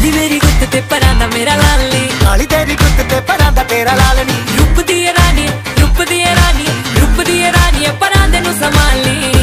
ਕਾਲੀ ਮੇਰੀ ਗੁੱਤ ਤੇ ਪਰਾਂ ਦਾ ਮੇਰਾ ਲਾਲੀ ਕਾਲੀ ਤੇਰੀ ਗੁੱਤ ਤੇ ਪਰਾਂ ਦਾ ਤੇਰਾ ਲਾਲ ਨੀ। ਰੂਪ ਦੀ ਰਾਣੀ ਰੂਪ ਦੀ ਰਾਣੀ ਰੂਪ ਦੀ ਰਾਣੀ ਪਰਾਂ ਦੇ ਨੂੰ ਸੰਭਾਲੀ